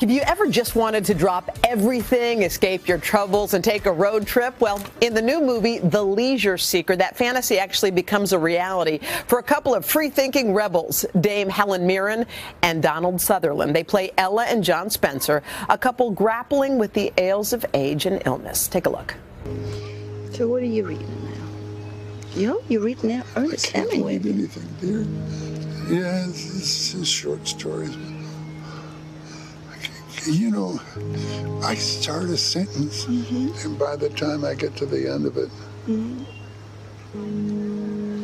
Have you ever just wanted to drop everything, escape your troubles, and take a road trip? Well, in the new movie, The Leisure Seeker, that fantasy actually becomes a reality for a couple of free thinking rebels, Dame Helen Mirren and Donald Sutherland. They play Ella and John Spencer, a couple grappling with the ails of age and illness. Take a look. So, what are you reading now? You know, you're reading now Ernest I can't Hemingway. read anything, dear. Yeah, it's, it's, it's short stories. You know, I start a sentence, mm-hmm. and by the time I get to the end of it, mm-hmm.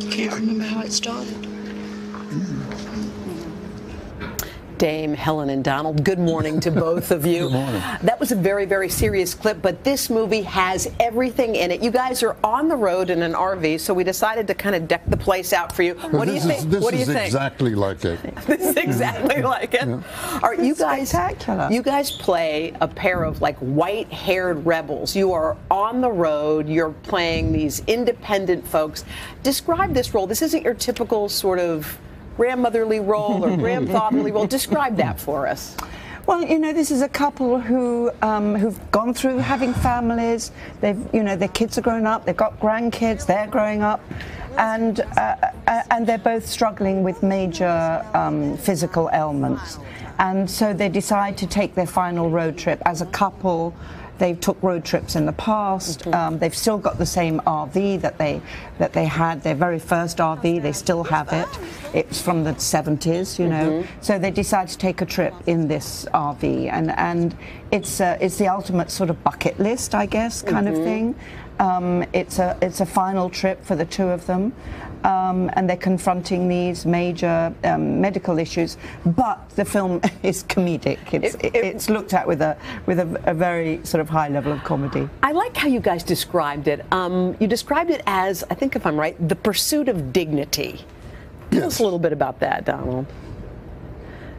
I Can't remember how it started. Mm-hmm. Dame Helen and Donald, good morning to both of you. Good morning. That was a very, very serious clip, but this movie has everything in it. You guys are on the road in an RV, so we decided to kind of deck the place out for you. What do you this think? Is, this what do you is think? exactly like it. This is exactly like it. All right, you guys, spectacular. you guys play a pair of like white-haired rebels. You are on the road. You're playing these independent folks. Describe this role. This isn't your typical sort of grandmotherly role or grandfatherly role. Describe that for us. Well, you know, this is a couple who um, who've gone through having families. They've, you know, their kids are grown up. They've got grandkids. They're growing up, and uh, uh, and they're both struggling with major um, physical ailments. And so they decide to take their final road trip as a couple. They've took road trips in the past. Um, they've still got the same RV that they that they had their very first RV. They still have it. It's from the 70s, you know. So they decide to take a trip in this RV, and and it's uh, it's the ultimate sort of bucket list, I guess, kind of thing. Um, it's a it's a final trip for the two of them, um, and they're confronting these major um, medical issues. But the film is comedic. It's It- it- it's looked at with a with a, a very sort of high level of comedy. I like how you guys described it. Um, you described it as, I think if I'm right, the pursuit of dignity. Tell us a little bit about that, Donald.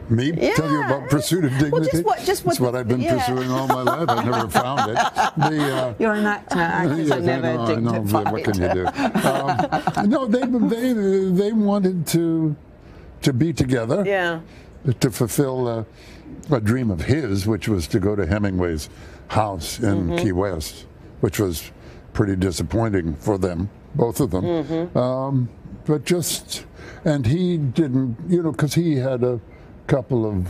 Me tell you about pursuit of Well, dignity. just what- just what- It's what I've been yeah. pursuing all my life. I've never found it. The, uh, You're an actor. Actors Yes, are never I know, I know. What can you do? Um, no, they, they they wanted to to be together. Yeah. To fulfill uh, a dream of his, which was to go to Hemingway's house in Mm-hmm. Key West, which was pretty disappointing for them, both of them. Mm-hmm. Um, but just, and he didn't, you know, because he had a couple of.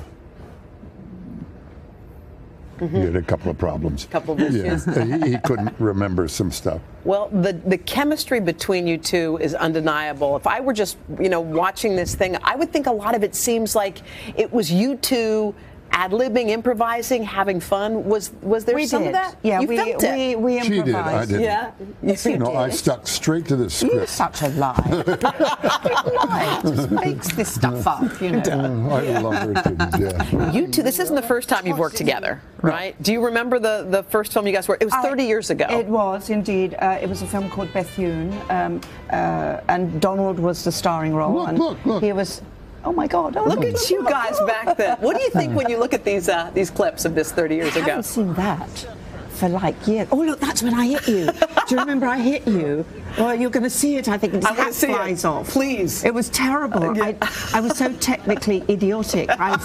He had a couple of problems. Couple of issues. Yeah, he, he couldn't remember some stuff. Well, the, the chemistry between you two is undeniable. If I were just, you know, watching this thing, I would think a lot of it seems like it was you two ad-libbing, improvising, having fun. Was was there We some did. of that? Yeah, you we, felt it. we we She did, I didn't. yeah. Yes, you No, I did. stuck straight to the script. You're script. such a lie. lie. Just makes this stuff up, you know. Oh, I love her to death. You two. This isn't the first time you've worked together, right? Do you remember the the first film you guys worked? It was I- 30 years ago. It was indeed. Uh, it was a film called Bethune, um, uh, and Donald was the starring role. Look, and look, look. He was. Oh my God! Oh, Look at you guys back then. What do you think when you look at these uh, these clips of this 30 years I ago? I haven't seen that for like years. Oh look, that's when I hit you. Do you remember I hit you? Well, you're going to see it. I think his I hat see it. flies off. Please. It was terrible. I, I was so technically idiotic. I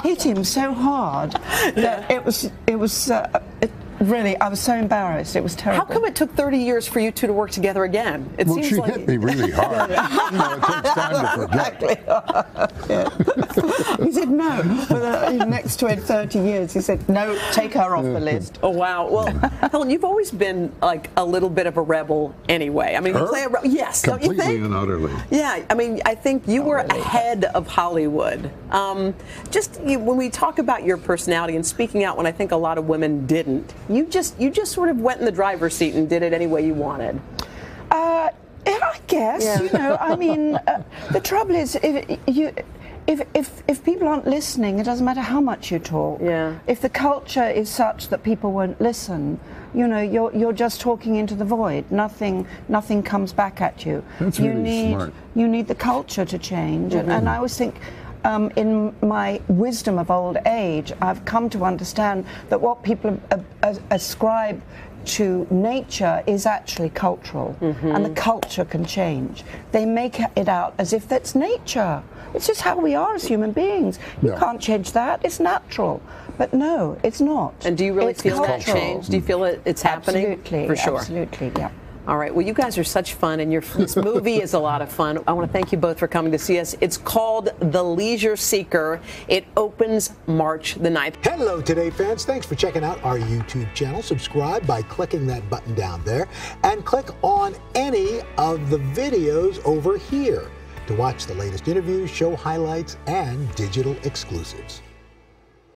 hit him so hard that it was it was uh, it, really. I was so embarrassed. It was terrible. How come it took 30 years for you two to work together again? It Well, seems she like hit me really hard. you know, it takes time to forget. He said no. For the next 20, 30 years, he said no. Take her off the list. Oh wow! Well, Helen, you've always been like a little bit of a rebel anyway. I mean, you Her? play a rebel. Yes, don't you Completely think? and utterly. Yeah, I mean, I think you were ahead of Hollywood. Um, just you, when we talk about your personality and speaking out when I think a lot of women didn't, you just you just sort of went in the driver's seat and did it any way you wanted. Uh, I guess Yeah. you know. I mean, uh, the trouble is if you. If, if, if people aren't listening, it doesn't matter how much you talk. Yeah. If the culture is such that people won't listen, you know, you're, you're just talking into the void. Nothing nothing comes back at you. That's you really need smart. you need the culture to change. And, and I always think, um, in my wisdom of old age, I've come to understand that what people a- a- ascribe to nature is actually cultural, and the culture can change. They make it out as if that's nature. It's just how we are as human beings. You Yeah. can't change that. It's natural. But no, it's not. And do you really It's feel that change? Do you feel it, it's happening? Absolutely. For sure. Absolutely. Yeah. All right. Well, you guys are such fun, and your this movie is a lot of fun. I want to thank you both for coming to see us. It's called The Leisure Seeker. It opens March the 9th. Hello, Today fans. Thanks for checking out our YouTube channel. Subscribe by clicking that button down there and click on any of the videos over here to watch the latest interviews, show highlights, and digital exclusives.